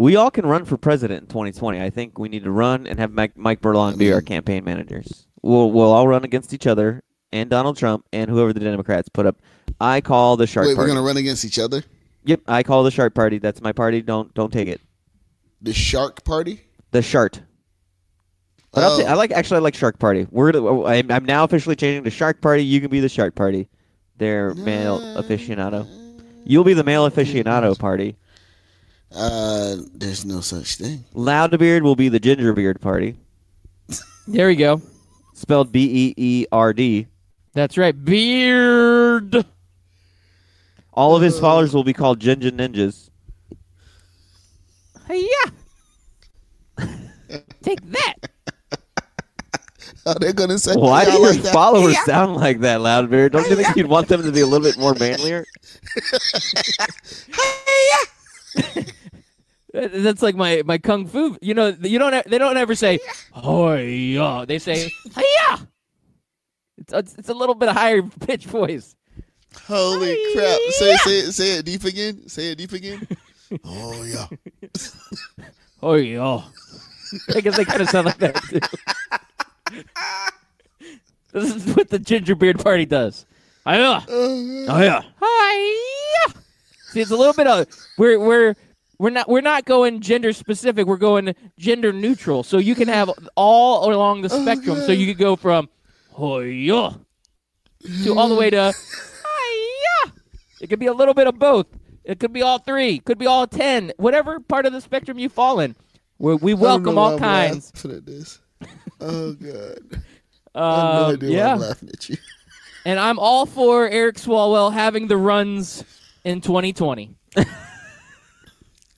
we all can run for president in 2020. I think we need to run and have Mike, Mike Berlon I be our mm. campaign managers. We'll we'll all run against each other and Donald Trump and whoever the Democrats put up. I call the shark Wait, party. we're gonna run against each other. Yep, I call the shark party. That's my party. Don't don't take it. The Shark Party. The shark. Oh. I like actually I like Shark Party. We're gonna, I'm, I'm now officially changing to Shark Party. You can be the Shark Party. They're male aficionado. You'll be the male aficionado party. Uh, there's no such thing. Loudbeard will be the Gingerbeard party. there we go. Spelled B E E R D. That's right. Beard. All of his followers will be called Ginger Ninjas. Yeah. Take that. Are they gonna say? Why do your like that? followers sound like that, Loudbeard? Don't you think you'd want them to be a little bit more manlier? That- That's like my, my kung fu. You know, you don't. e- They don't ever say "Hiya." They say "Hiya." It's, it's it's a little bit higher pitch voice. Holy crap! Say say it, say it deep again. Say it deep again. oh yeah. Oh yeah. I guess they kind of sound like that too. this is what the gingerbeard party does. Hiya. Oh, Hiya. Hiya. See, it's a little bit of we're we're we're not we're not going gender specific. We're going gender neutral. So you can have all along the spectrum. So you could go from hoya to all the way to hiya. It could be a little bit of both. It could be all three. Could be all ten. Whatever part of the spectrum you fall in. We, we I don't welcome all kinds. laughing at this. Oh god. I no uh, why yeah. I'm laughing at you. And I'm all for Eric Swalwell having the runs in 2020.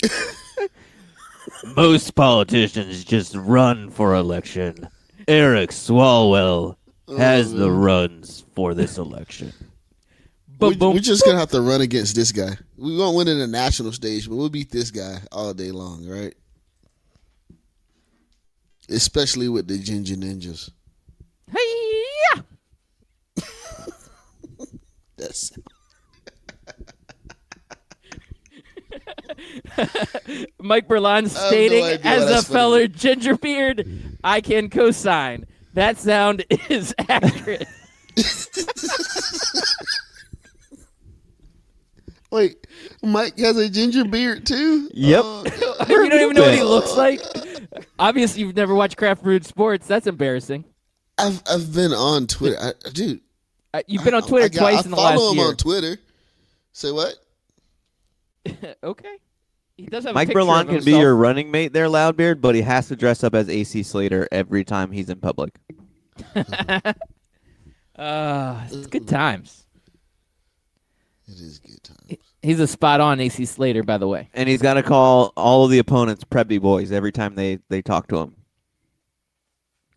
Most politicians just run for election. Eric Swalwell has the mm-hmm. runs for this election. We, we're just gonna have to run against this guy. We won't win in the national stage, but we'll beat this guy all day long, right? Especially with the Ginger Ninjas. Hiya! That's Mike Berlon no stating, idea why as a that's funny. feller gingerbeard, I can co-sign. That sound is accurate. wait. Mike has a ginger beard too. Yep. Oh, you don't even know what he looks like. Obviously, you've never watched Craft Brewed Sports. That's embarrassing. I've I've been on Twitter, I, dude. Uh, you've been on Twitter I got- twice I in the last year. I follow him on Twitter. Say what? okay. He does have Mike picture Berlon can be your running mate there, Loudbeard, but he has to dress up as AC Slater every time he's in public. Uh, it's good times. It is good time. He's a spot on AC Slater, by the way. And he's got to call all of the opponents preppy boys every time they, they talk to him.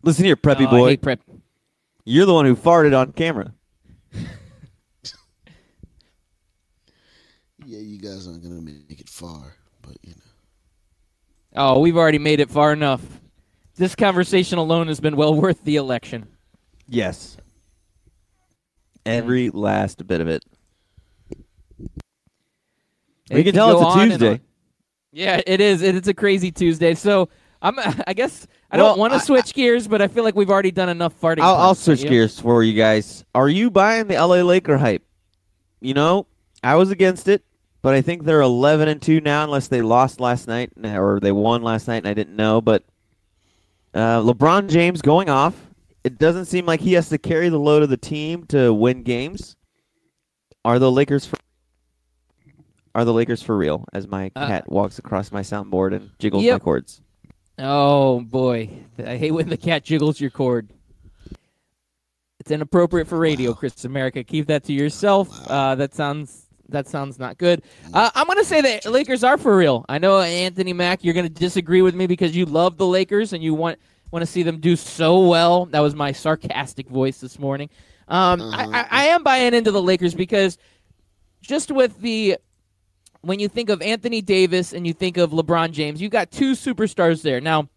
Listen here, preppy Oh, I boy. hate prep. You're the one who farted on camera. Yeah, you guys aren't gonna make it far, but you know. Oh, we've already made it far enough. This conversation alone has been well worth the election. Yes. Every last bit of it. It We can tell it's a Tuesday. Yeah, it is. It's a crazy Tuesday. So I'm. I guess I Well, don't want to switch gears, but I feel like we've already done enough farting. I'll, I'll switch you? gears for you guys. Are you buying the LA Laker hype? You know, I was against it, but I think they're 11 and 2 now unless they lost last night or they won last night and I didn't know, but uh, LeBron James going off. It doesn't seem like he has to carry the load of the team to win games. Are the Lakers for Are the Lakers for real as my Uh, cat walks across my soundboard and jiggles Yep. my cords? Oh boy, I hate when the cat jiggles your cord. It's inappropriate for radio, Chris America. Keep that to yourself. Uh, that sounds that sounds not good. Uh, I'm gonna say that Lakers are for real. I know Anthony Mack, you're gonna disagree with me because you love the Lakers and you want want to see them do so well. That was my sarcastic voice this morning. Um, I, I, I am buying into the Lakers because just with the when you think of Anthony Davis and you think of LeBron James, you've got two superstars there. Now,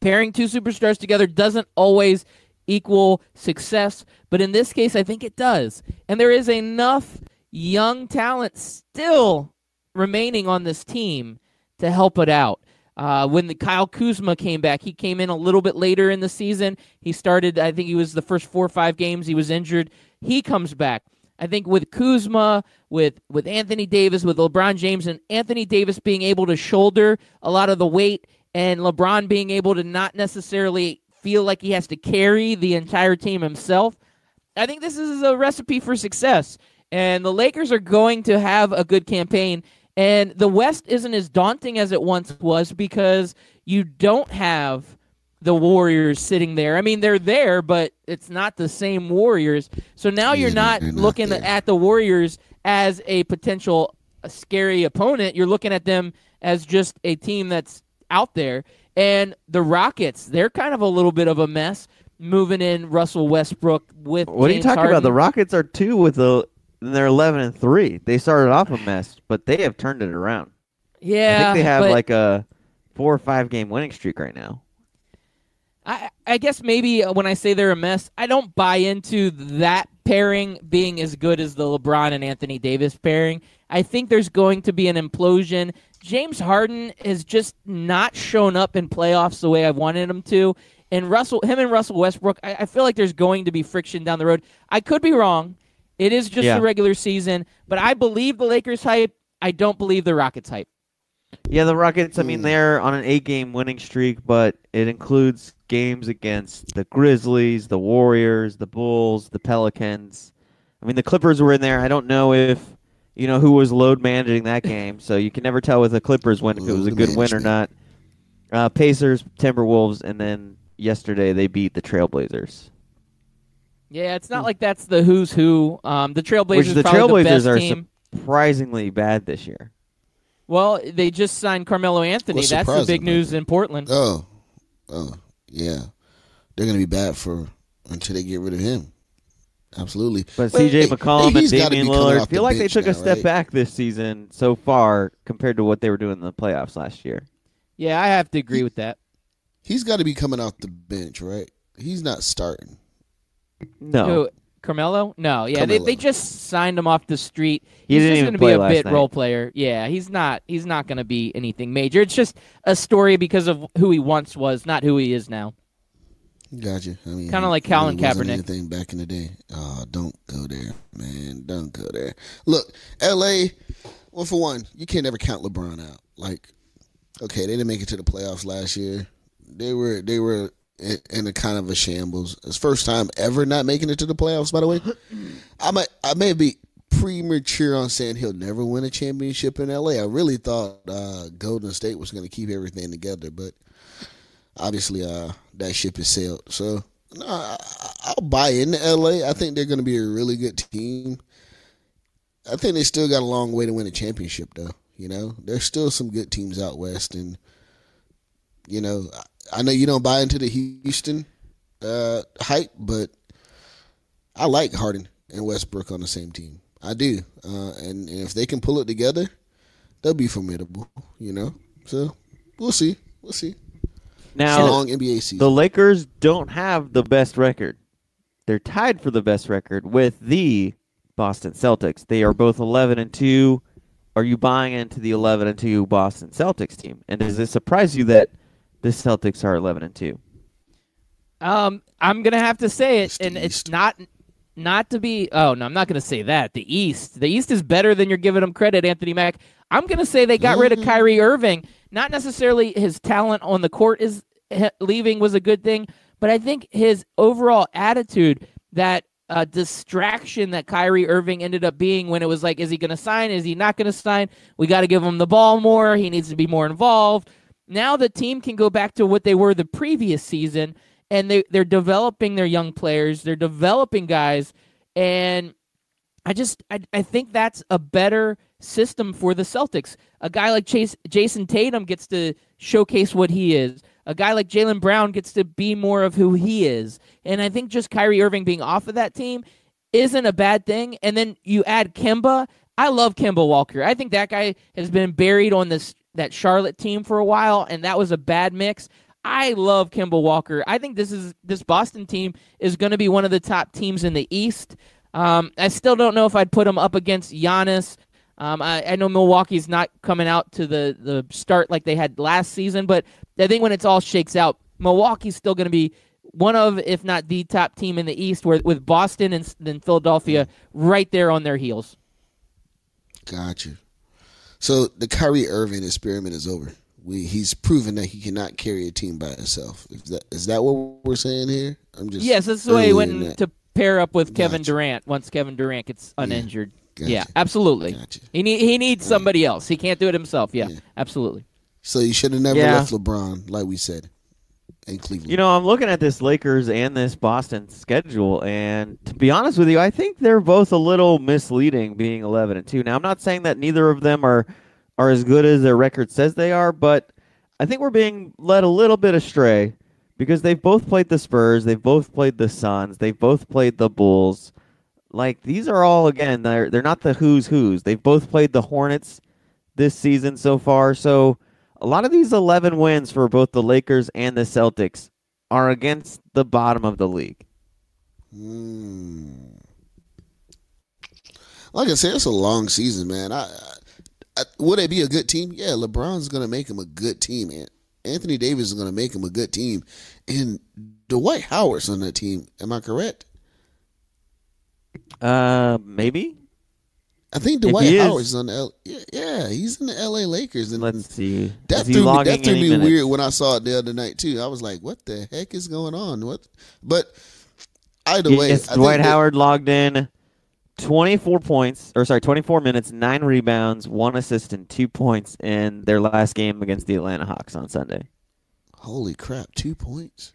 pairing two superstars together doesn't always equal success, but in this case, I think it does. And there is enough young talent still remaining on this team to help it out. Uh, when the Kyle Kuzma came back, he came in a little bit later in the season. He started, I think he was the first four or five games. He was injured. He comes back. I think with Kuzma, with with Anthony Davis, with LeBron James, and Anthony Davis being able to shoulder a lot of the weight, and LeBron being able to not necessarily feel like he has to carry the entire team himself, I think this is a recipe for success. And the Lakers are going to have a good campaign. And the West isn't as daunting as it once was because you don't have the Warriors sitting there. I mean, they're there, but it's not the same Warriors. So now you're not not looking there. at the Warriors as a potential uh, scary opponent. You're looking at them as just a team that's out there. And the Rockets, they're kind of a little bit of a mess moving in Russell Westbrook with What are you James talking about? The Rockets are two with the and they're 11 and 3. They started off a mess, but they have turned it around. yeah, I think they have but like a 4 or 5 game winning streak right now. I, I guess maybe uh, when I say they're a mess, I don't buy into that pairing being as good as the LeBron and Anthony Davis pairing. I think there's going to be an implosion. James Harden has just not shown up in playoffs the way I wanted him to. And Russell, him and Russell Westbrook, I, I feel like there's going to be friction down the road. I could be wrong. It is just Yeah. the regular season, but I believe the Lakers hype. I don't believe the Rockets hype. Yeah, the Rockets. I Hmm. mean, they're on an eight-game winning streak, but it includes games against the Grizzlies, the Warriors, the Bulls, the Pelicans. I mean, the Clippers were in there. I don't know if you know who was load managing that game, so you can never tell with the Clippers when if it was a good win or not. Uh, Pacers, Timberwolves, and then yesterday they beat the Trailblazers. Yeah, it's not like that's the who's who. Um, the Trailblazers Which the probably the best are team. surprisingly bad this year. Well, they just signed Carmelo Anthony. What's That's the big about news in Portland. Oh, oh, yeah. They're gonna be bad for until they get rid of him. Absolutely. But Well, CJ hey, McCollum he's and gotta Damian be coming Lillard off feel the like they bench took a now, step right? back this season so far compared to what they were doing in the playoffs last year. Yeah, I have to agree with that. He's got to be coming off the bench, right? He's not starting. No. Who, Carmelo? No, yeah, they, Carmelo. they just signed him off the street. He He's just going to be a bit night. role player. Yeah, he's not. He's not going to be anything major. It's just a story because of who he once was, not who he is now. Gotcha. I mean, Kinda like Colin really wasn't Kaepernick. Anything back in the day? Oh, don't go there, man. Don't go there. Look, L.A. Well, for one, you can't ever count LeBron out. Like, okay, they didn't make it to the playoffs last year. They were they were in, a kind of a shambles. It's first time ever not making it to the playoffs. By the way, I might I may be premature on saying he'll never win a championship in L.A. I really thought uh, Golden State was going to keep everything together, but obviously uh, that ship has sailed. So no, I, I'll buy into LA. I think they're going to be a really good team. I think they still got a long way to win a championship, though. You know, there's still some good teams out west, and you know, I, know you don't buy into the Houston uh, hype, but I like Harden and Westbrook on the same team. I do, uh, and, and if they can pull it together, they'll be formidable. You know, so we'll see. We'll see. Now, long NBA season. the Lakers don't have the best record. They're tied for the best record with the Boston Celtics. They are both 11 and 2. Are you buying into the 11 and 2 Boston Celtics team? And does it surprise you that the Celtics are 11 and 2? Um, I'm gonna have to say it, It's the and it's not not to be. Oh no, I'm not gonna say that. The East, the East is better than you're giving them credit, Anthony Mack. I'm gonna say they got rid of Kyrie Irving. Not necessarily his talent on the court is leaving was a good thing, but I think his overall attitude, that uh, distraction that Kyrie Irving ended up being when it was like, is he going to sign? Is he not going to sign? We got to give him the ball more. He needs to be more involved. Now the team can go back to what they were the previous season, and they they're developing their young players. They're developing guys, and I just I, I think that's a better system for the Celtics. A guy like Chase Jayson Tatum gets to showcase what he is. A guy like Jaylen Brown gets to be more of who he is. And I think just Kyrie Irving being off of that team isn't a bad thing. And then you add Kemba. I love Kemba Walker. I think that guy has been buried on this that Charlotte team for a while, and that was a bad mix. I love Kemba Walker. I think this is this Boston team is going to be one of the top teams in the East. Um, I still don't know if I'd put them up against Giannis. Um, I, I know Milwaukee's not coming out to the, the start like they had last season, but I think when it's all shakes out, Milwaukee's still going to be one of, if not the top team in the East, where, with Boston and then Philadelphia right there on their heels. Gotcha. So the Kyrie Irving experiment is over. We he's proven that he cannot carry a team by himself. Is that is that what we're saying here? I'm just Yes, that's the way he went to pair up with Kevin Gotcha. Durant once Kevin Durant gets uninjured. Gotcha. Yeah, absolutely. Gotcha. He need he needs somebody else. He can't do it himself. Yeah, Yeah. absolutely. So you should have never Yeah. left LeBron, like we said, in Cleveland. You know, I'm looking at this Lakers and this Boston schedule, and to be honest with you, I think they're both a little misleading, being 11 and 2. Now, I'm not saying that neither of them are are as good as their record says they are, but I think we're being led a little bit astray because they've both played the Spurs, they've both played the Suns, they've both played the Bulls. Like these are all again, they're they're not the who's who's. They've both played the Hornets this season so far, so a lot of these 11 wins for both the Lakers and the Celtics are against the bottom of the league. Mm. Like I said, it's a long season, man. I, I, would it be a good team? Yeah, LeBron's going to make him a good team. An- Anthony Davis is going to make him a good team, and Dwight Howard's on that team. Am I correct? Uh, maybe. I think Dwight is- Howard's on the L- yeah, yeah, he's in the L.A. Lakers, and Let's see. that Is threw me, that threw me minutes? weird when I saw it the other night too. I was like, "What the heck is going on?" What? But either way, Yes, I Dwight think that- Howard logged in 24 points, or sorry, 24 minutes, nine rebounds, one assist, and two points in their last game against the Atlanta Hawks on Sunday. Holy crap! Two points.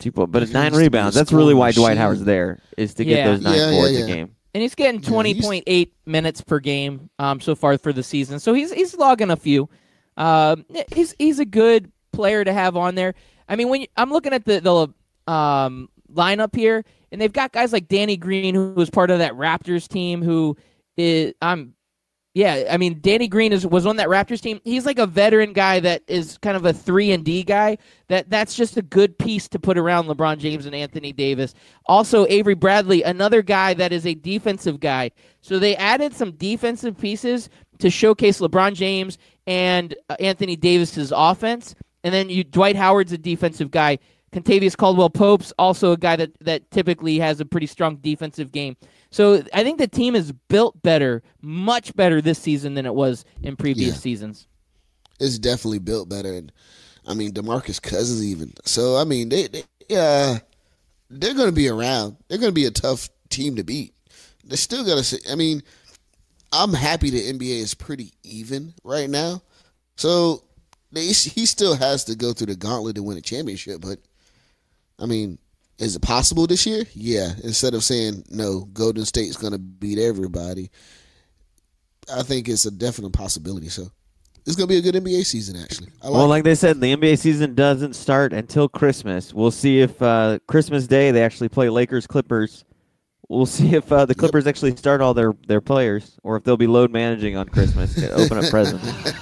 Two points, but He nine used to be a rebounds. That's really why Dwight machine. Howard's there is to get Yeah. those nine Yeah, yeah, boards yeah. a game. And he's getting Yeah, twenty point eight minutes per game um, so far for the season. So he's he's logging a few. Um, he's he's a good player to have on there. I mean, when you, I'm looking at the the um, lineup here, and they've got guys like Danny Green, who was part of that Raptors team. Who is I'm yeah, I mean Danny Green is was on that Raptors team. He's like a veteran guy that is kind of a three and D guy. That that's just a good piece to put around LeBron James and Anthony Davis. Also Avery Bradley, another guy that is a defensive guy. So they added some defensive pieces to showcase LeBron James and uh, Anthony Davis's offense. And then you Dwight Howard's a defensive guy. Kentavious Caldwell Pope's also a guy that that typically has a pretty strong defensive game. So I think the team is built better, much better this season than it was in previous Yeah. seasons. It's definitely built better, and I mean Demarcus Cousins even. So I mean they, they yeah, they're going to be around. They're going to be a tough team to beat. They're still going to. I mean, I'm happy the NBA is pretty even right now. So they, he still has to go through the gauntlet to win a championship, but I mean, is it possible this year? Yeah. Instead of saying no, Golden State's going to beat everybody, I think it's a definite possibility. So it's going to be a good NBA season, actually. I like Well, it. like they said, the NBA season doesn't start until Christmas. We'll see if uh, Christmas Day they actually play Lakers Clippers. We'll see if uh, the Clippers actually start all their, their players, or if they'll be load managing on Christmas to open up presents.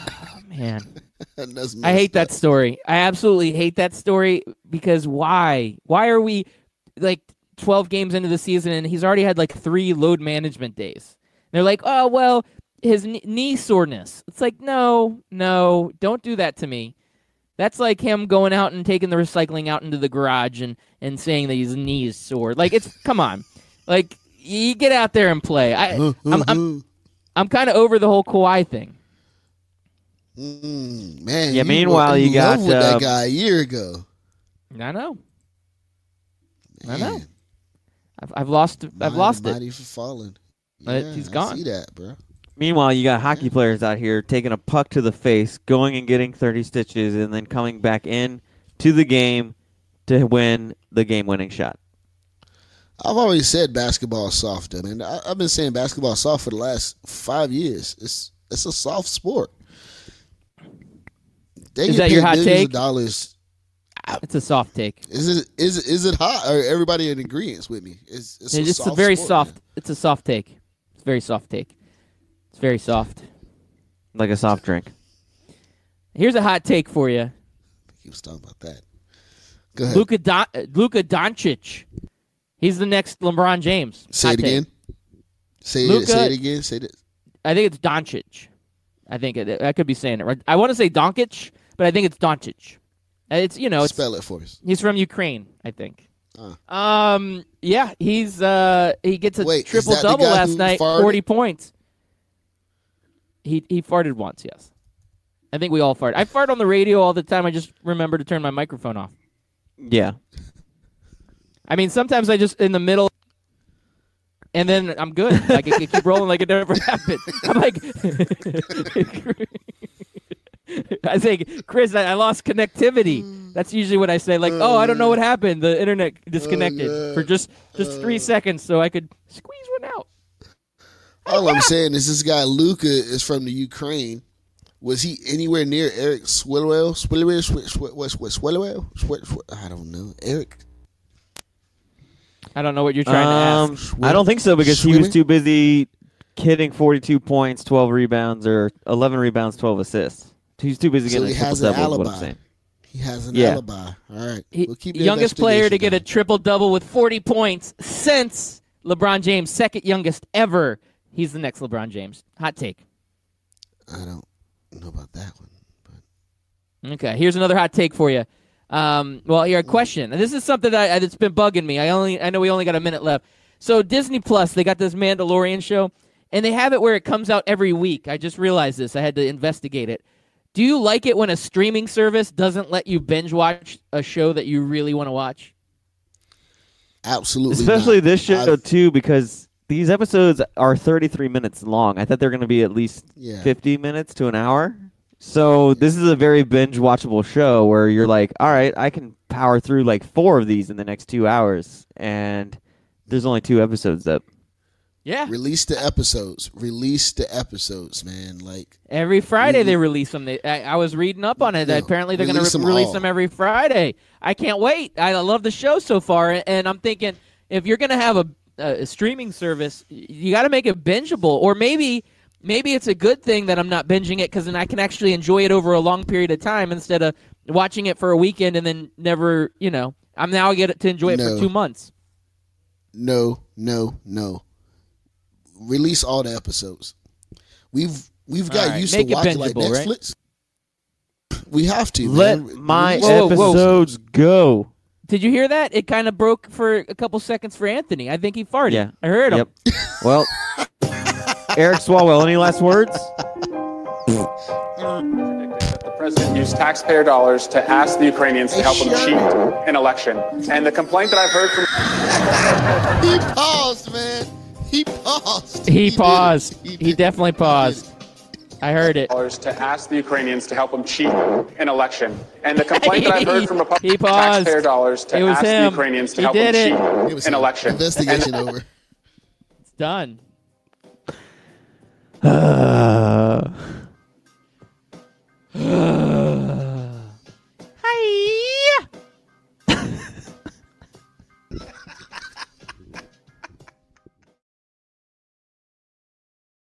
Man, That's I hate that story. I absolutely hate that story because why? Why are we like 12 games into the season and he's already had like three load management days? They're like, oh, well, his knee soreness. It's like, no, no, don't do that to me. That's like him going out and taking the recycling out into the garage and, and saying that his knee is sore. Like, it's, come on. Like, you get out there and play. I, I'm, I'm, I'm kind of over the whole Kawhi thing. Mm, man. Yeah, you meanwhile, were in you got, with uh, that guy a year ago. I know. I know. I've, I've lost. I've lost it. mighty for falling. Uh, Yeah, he's I gone. see that, bro. Meanwhile, you got hockey players out here taking a puck to the face, going and getting 30 stitches, and then coming back in to the game to win the game-winning shot. I've always said basketball is soft, though, man. I, I've been saying basketball is soft for the last five years. It's it's a soft sport. They Is get that your hot millions take? Of dollars. It's a soft take. Is it is it- is it hot? Or everybody in agreement with me? It's it's, It's, a, a very sport, soft. man. It's a soft take. It's a very soft take. It's very soft. Like a soft drink. Here's a hot take for you. He was talking about that. Go ahead. Luka Don- Luka Doncic. He's the next LeBron James. say Hot it take. again. Say Luka- it. Say it again. Say it. I think it's Doncic. I think it, I could be saying it right. I want to say Doncic, but I think it's Doncic. Uh, It's you know it's Spell it for us. He's from Ukraine, I think. Uh. Um, yeah, he's uh he gets a Wait, triple double last night, farted? forty points. He he farted once, yes. I think we all fart. I fart on the radio all the time. I just remember to turn my microphone off. Yeah. I mean, sometimes I just in the middle, and then I'm good. Like I can keep rolling like it never happened. I'm like, I say, Chris, I, I lost connectivity. That's usually what I say. Like, oh, I don't know what happened. The internet disconnected yeah. for just just three seconds, so I could squeeze one out. All I'm saying is this guy Luka is from the Ukraine. Was he anywhere near Eric Swillwell? Swillwell? Sw- Sw- what? What? Swillwell? Sw- Sw- I don't know. Eric. I don't know what you're trying Um, to ask. I don't think so because he was too busy hitting 42 points, 12 rebounds, or 11 rebounds, 12 assists. He's too busy So getting he a triple has an double. Is what I'm alibi. saying. He has an Yeah. alibi. All right. He- We'll keep the youngest player to get a triple double with 40 points since LeBron James, second youngest ever. He's the next LeBron James. Hot take. I don't know about that one. Okay, here's another hot take for you. Um, well, here a question. And this is something that I, that's been bugging me. I only I know we only got a minute left. So Disney Plus, they got this Mandalorian show, and they have it where it comes out every week. I just realized this. I had to investigate it. Do you like it when a streaming service doesn't let you binge watch a show that you really want to watch? Absolutely. Especially not. this show I've- too, because these episodes are 33 minutes long. I thought they're going to be at least Yeah. 50 minutes to an hour. So this is a very binge watchable show where you're like, all right, I can power through like four of these in the next two hours, and there's only two episodes up. Yeah. Release the episodes. Release the episodes, man. Like Every Friday they release them. They, I, I was reading up on it. Apparently they're going to release re- release all. them every Friday. I can't wait. I love the show so far, and- I'm thinking if you're going to have a, a streaming service, you got to make it bingeable, or maybe maybe it's a good thing that I'm not binging it because then I can actually enjoy it over a long period of time instead of watching it for a weekend and then never, you know, I'm now get to enjoy it No. for two months. no, no, no. Release all the episodes. We've we've got All right, used to watching like bingeable, right? Netflix. We have to Let man. my Whoa, whoa, whoa. episodes go. Did you hear that? It kind of broke for a couple seconds for Anthony. I think he farted. Yeah. I heard him. Yep. well, Eric Swalwell, any last words? the president used taxpayer dollars to ask the Ukrainians to help him cheat an election. And the complaint that I've heard from He paused, man. He paused. He, did it. paused. He, did it. definitely paused. I heard it. dollars to ask the Ukrainians to help him cheat an election. And the complaint that I've heard from He Republicans paused. taxpayer dollars to ask him. the Ukrainians to He help did him it. It cheat was an a- election. Investigation over. It's done. Uh,